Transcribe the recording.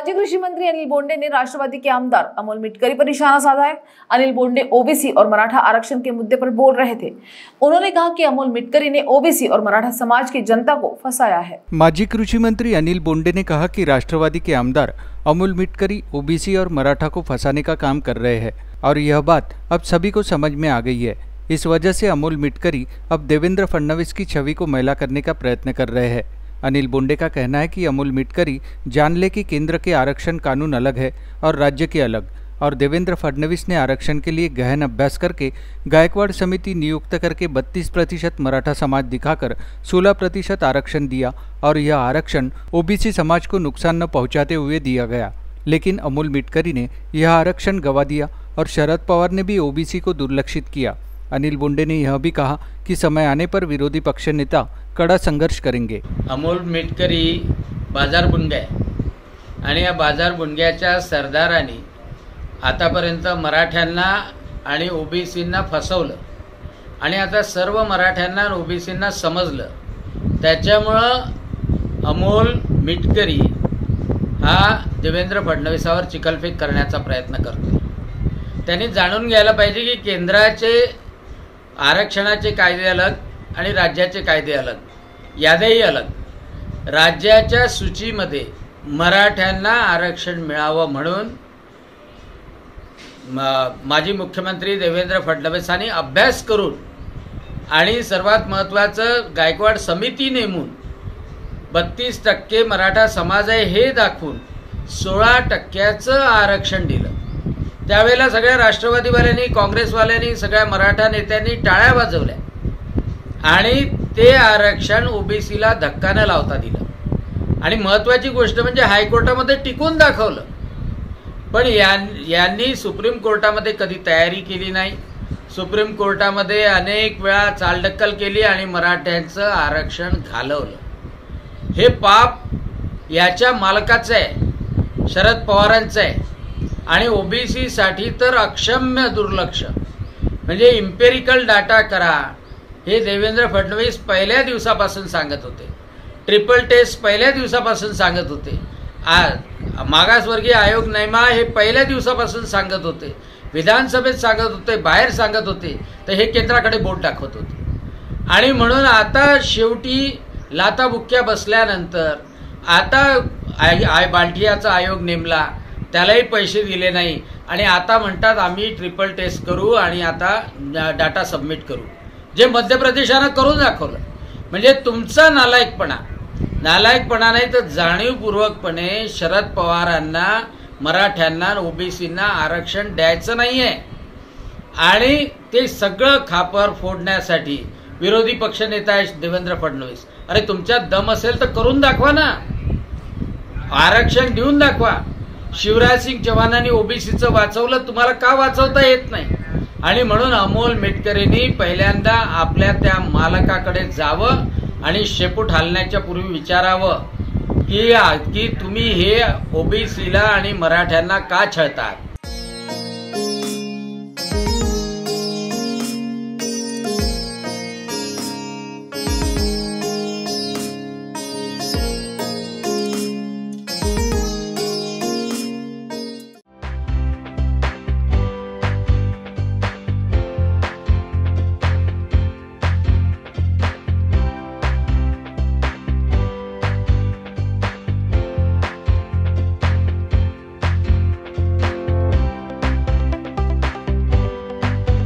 माजी कृषि मंत्री अनिल बोंडे ने राष्ट्रवादी के आमदार अमोल मिटकरी पर निशाना साधा है। अनिल बोंडे ओबीसी और मराठा आरक्षण के मुद्दे पर बोल रहे थे। उन्होंने कहा कि अमोल मिटकरी ने ओबीसी और मराठा समाज की जनता को फंसाया है। माजी कृषि मंत्री अनिल बोंडे ने कहा कि राष्ट्रवादी के आमदार अमोल मिटकरी ओबीसी और मराठा को फंसाने का काम कर रहे हैं। और यह बात अब सभी को समझ में आ गई है। इस वजह से अमोल मिटकरी अब देवेंद्र फडणवीस की छवि को मैला करने का प्रयत्न कर रहे हैं। अनिल बोंडे का कहना है कि अमूल मिटकरी जान ले कि केंद्र के आरक्षण कानून अलग है और राज्य के अलग, और देवेंद्र फडणवीस ने आरक्षण के लिए गहन अभ्यास करके गायकवाड़ समिति नियुक्त करके 32 प्रतिशत मराठा समाज दिखाकर 16 प्रतिशत आरक्षण दिया और यह आरक्षण ओबीसी समाज को नुकसान न पहुंचाते हुए दिया गया। लेकिन अमूल मिटकरी ने यह आरक्षण गवा दिया और शरद पवार ने भी ओबीसी को दुर्लक्षित किया। अनिल बोंडे ने यह भी कहा कि समय आने पर विरोधी पक्ष नेता कड़ा संघर्ष करेंगे। अमोल मिटकरी बाजार बुंडे आहे आणि या बाजार बुंड्याच्या सरदाराने आतापर्यंत मराठ्यांना आणि ओबीसींना फसवलं आणि आता सर्व मराठ्यांना आणि ओबीसींना समजलं. त्याच्यामुळं अमोल मिटकरी हा देवेंद्र फडणवीसावर चिकलफेक करण्याचा प्रयत्न करतो त्यांनी जाणून घ्यायला पाहिजे की केंद्राचे आरक्षणाचे कायदे अलग आणि राज्याचे कायदे अलग. याद्याही अलग. राज्याच्या सूचीमध्ये मराठ्यांना आरक्षण मिळावं म्हणून माजी मुख्यमंत्री देवेंद्र फडणवीसांनी अभ्यास करून आणि सर्वात महत्त्वाचं गायकवाड समिती नेमून बत्तीस टक्के मराठा समाज आहे हे दाखवून सोळा टक्क्याचं आरक्षण दिलं. त्यावेळेला सगळ्या राष्ट्रवादीवाल्यांनी काँग्रेसवाल्यांनी सगळ्या मराठा नेत्यांनी टाळ्या वाजवल्या. आणि ते आरक्षण ओबीसीला धक्का न लावता दिलं. आणि महत्वाची गोष्ट म्हणजे हायकोर्टामध्ये टिकून दाखवलं. पण यांनी सुप्रीम कोर्टामध्ये कधी तयारी केली नाही. सुप्रीम कोर्टामध्ये अनेक वेळा चालढक्कल केली आणि मराठ्यांचं आरक्षण घालवलं. हे पाप याच्या मालकाचं आहे. शरद पवारांचं आहे. आणि ओबीसीसाठी तर अक्षम्य दुर्लक्ष. म्हणजे इम्पेरिकल डाटा करा. हे देवेंद्र फडणवीस पहिल्या दिवसापासून सांगत होते. ट्रिपल टेस्ट पहिल्या दिवसापासून सांगत होते. आज मागासवर्गीय आयोग नैमा हे पहिल्या दिवसापासून सांगत होते. विधानसभेत सांगत होते बाहेर सांगत होते. तर हे केंद्राकडे बोट दाखवत होते. आणि म्हणून आता शेवटी लाताबुक्क्या बसल्यानंतर आता आय आय बाल्टियाचा आयोग नेमला. त्यालाही पैसे दिले नाही. आणि आता म्हणतात आम्ही ट्रिपल टेस्ट करू आणि आता डाटा सबमिट करू. जे मध्य प्रदेशानं करून दाखवलं. म्हणजे तुमचा नालायकपणा. नालायकपणा नाही तर जाणीवपूर्वकपणे शरद पवारांना मराठ्यांना ओबीसींना आरक्षण द्यायचं नाहीये. आणि ते सगळं खापर फोडण्यासाठी विरोधी पक्षनेता आहे देवेंद्र फडणवीस. अरे तुमच्यात दम असेल तर करून दाखवा ना. आरक्षण देऊन दाखवा. शिवराज सिंग चव्हाणांनी ओबीसीचं वाचवलं तुम्हाला का वाचवता येत नाही? आणि म्हणून अमोल मेटकरींनी पहिल्यांदा आपल्या त्या मालकाकडे जावं आणि शेपूट हालण्याच्या पूर्वी विचारावं की की तुम्ही हे ओबीसीला आणि मराठ्यांना का छळतात?